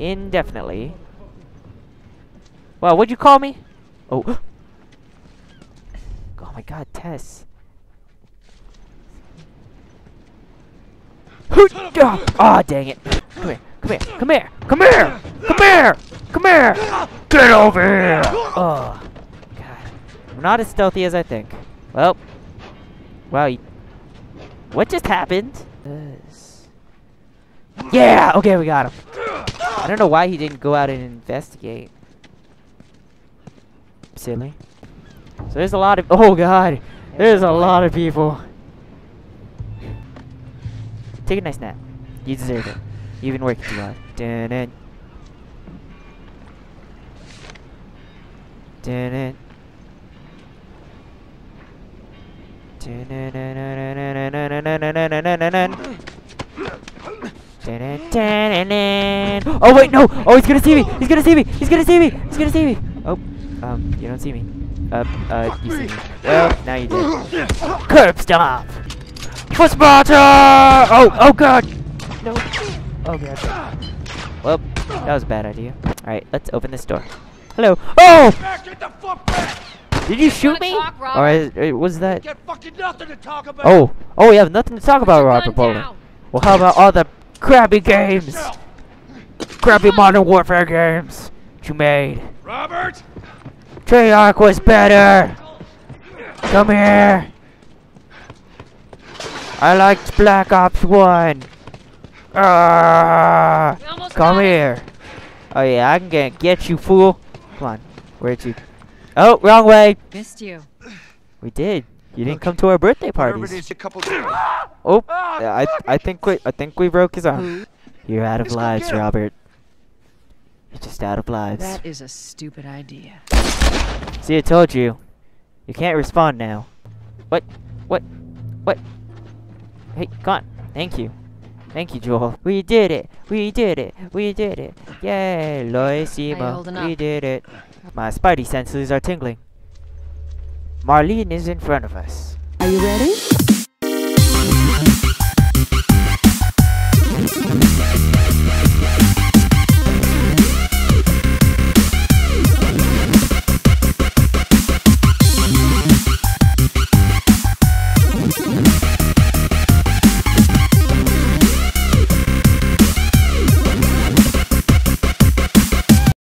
definitely. Well, what'd you call me? Oh. Oh my god, Tess. Ah, oh, dang it. Come here, come here, come here, come here, come here, come here. Get over here. Oh, God. I'm not as stealthy as I think. Well, wow, what just happened? Yeah, okay, we got him. I don't know why he didn't go out and investigate. Silly. So there's a lot of, oh God, there's a lot of people. Take a nice nap. You deserve it. You've been working too hard. Dun -dun. Dun -dun. Oh wait, no! Oh, he's gonna see me! He's gonna see me! He's gonna see me! He's gonna see me! Oh, um, you don't see me. Uh, uh, you see me. Well, now you did. Curb stomp! For Sparta! Oh, oh god! No. Oh god. Well, that was a bad idea. Alright, let's open this door. Hello. Oh! Did you shoot me? Talk, or is, was that? Oh, oh, we have nothing to talk about, Robert Bowling. Well, how about all the crappy games? Crappy Modern Warfare games that you made. Robert. Treyarch was better. Come here. I liked Black Ops 1. Uh, come here. Oh yeah, I can get, get you, fool. Come on. Where'd you? Oh, wrong way. Missed you. We did. You didn't come to our birthday parties. oh, I I think we I think we broke his arm. You're out of lives, Robert. You're just out of lives. That is a stupid idea. See, I told you. You can't respond now. What? What? What? Hey, come on. Thank you. Thank you, Joel. We did it. We did it. We did it. Yay, Loisima. We did it. My spidey senses are tingling. Marlene is in front of us. Are you ready?